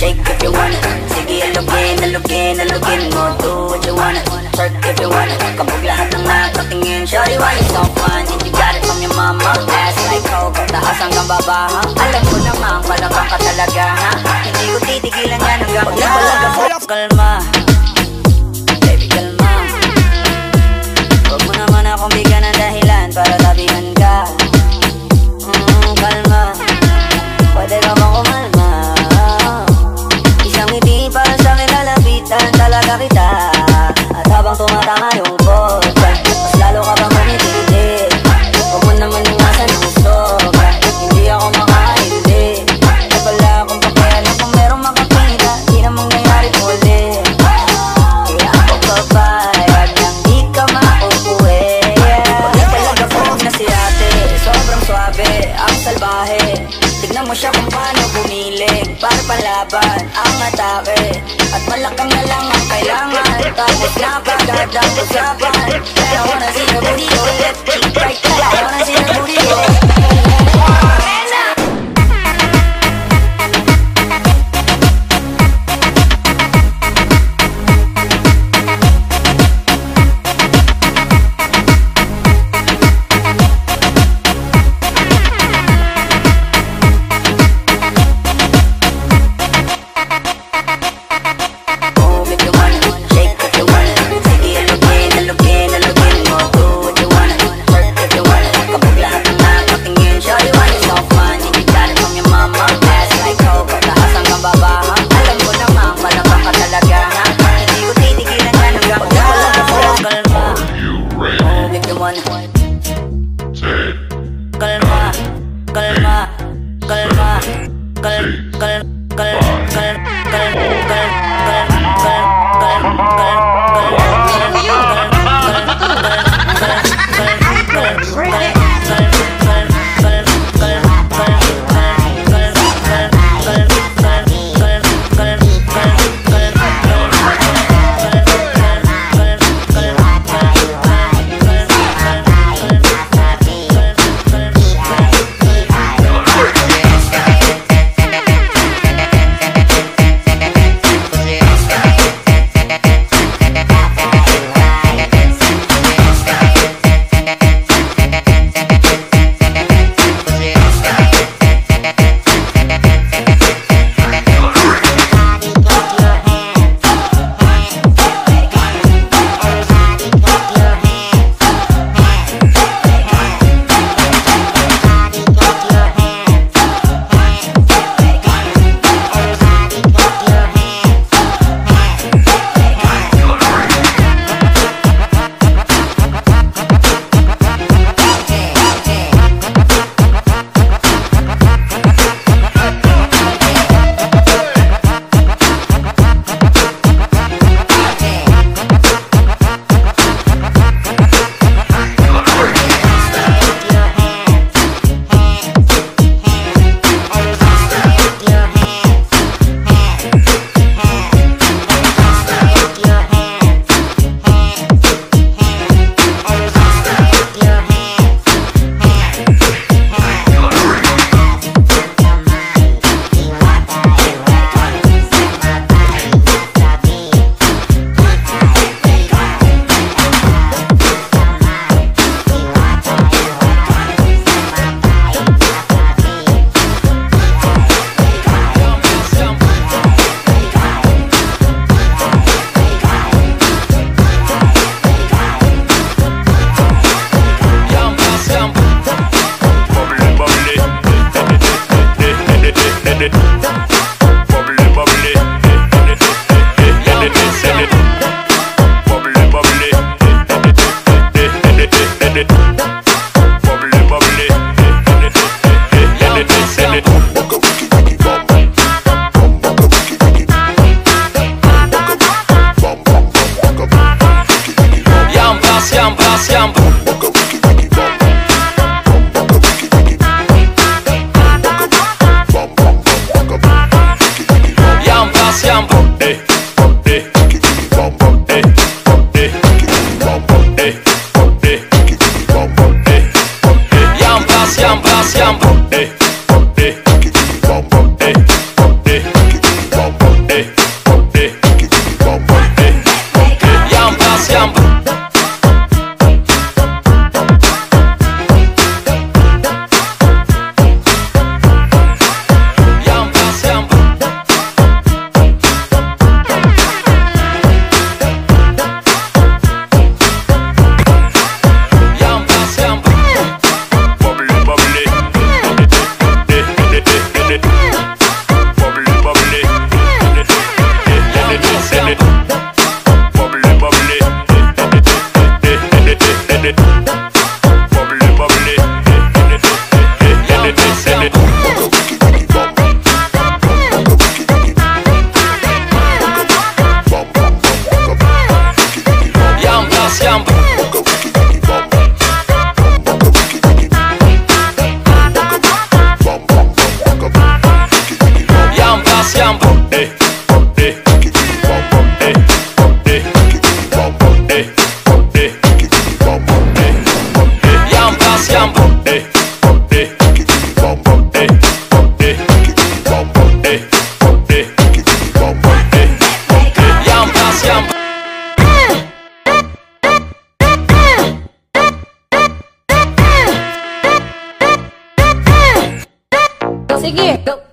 Shake if you want it Sige, alugin, alugin, alugin mo. Do what you want it Twerk if you want it Kabog lahat ng nakatingin Shorty, why you so fun? And you got it from your mama. Ass like coke, taas hanggang baba ha? Alam ko naman, palabang ka talaga ha? Hindi ko titigilan yan hanggang Kalma, kalma. Baby, kalma. Huwag mo naman akong bigyan ng dahilan Para tabihan ka Palaban ang atake. At malakang na lang ang kailangan. Tapos napagad ang usapan I wanna see the booty go left cheek right I wanna see the booty Sige. Sige.